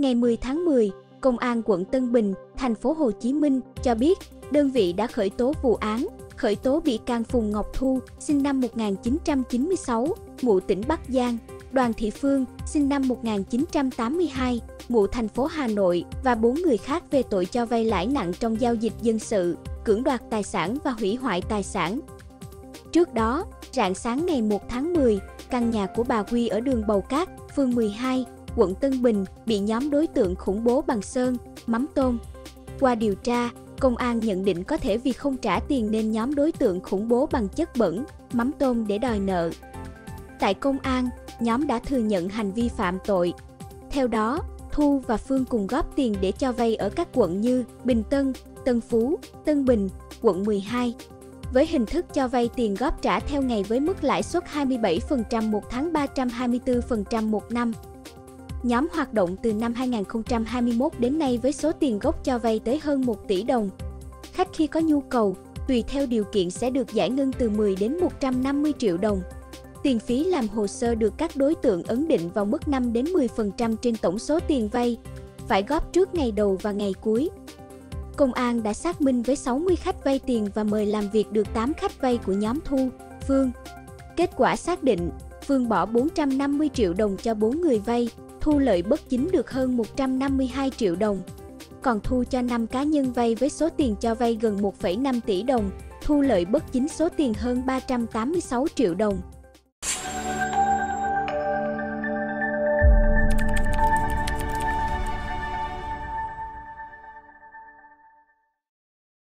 Ngày 10 tháng 10, Công an quận Tân Bình, thành phố Hồ Chí Minh cho biết đơn vị đã khởi tố vụ án, khởi tố bị can Phùng Ngọc Thu, sinh năm 1996, ngụ tỉnh Bắc Giang, Đoàn Thị Phương, sinh năm 1982, ngụ thành phố Hà Nội và bốn người khác về tội cho vay lãi nặng trong giao dịch dân sự, cưỡng đoạt tài sản và hủy hoại tài sản. Trước đó, rạng sáng ngày 1 tháng 10, căn nhà của bà Quy ở đường Bầu Cát, phường 12, quận Tân Bình bị nhóm đối tượng khủng bố bằng sơn, mắm tôm. Qua điều tra, công an nhận định có thể vì không trả tiền nên nhóm đối tượng khủng bố bằng chất bẩn, mắm tôm để đòi nợ. Tại công an, nhóm đã thừa nhận hành vi phạm tội. Theo đó, Thu và Phương cùng góp tiền để cho vay ở các quận như Bình Tân, Tân Phú, Tân Bình, quận 12. Với hình thức cho vay tiền góp trả theo ngày với mức lãi suất 27% một tháng 324% một năm. Nhóm hoạt động từ năm 2021 đến nay với số tiền gốc cho vay tới hơn 1 tỷ đồng. Khách khi có nhu cầu, tùy theo điều kiện sẽ được giải ngân từ 10 đến 150 triệu đồng. Tiền phí làm hồ sơ được các đối tượng ấn định vào mức 5 đến 10% trên tổng số tiền vay, phải góp trước ngày đầu và ngày cuối. Công an đã xác minh với 60 khách vay tiền và mời làm việc được 8 khách vay của nhóm Thu, Phương. Kết quả xác định, Phương bỏ 450 triệu đồng cho 4 người vay, thu lợi bất chính được hơn 152 triệu đồng. Còn Thu cho 5 cá nhân vay với số tiền cho vay gần 1,5 tỷ đồng, thu lợi bất chính số tiền hơn 386 triệu đồng.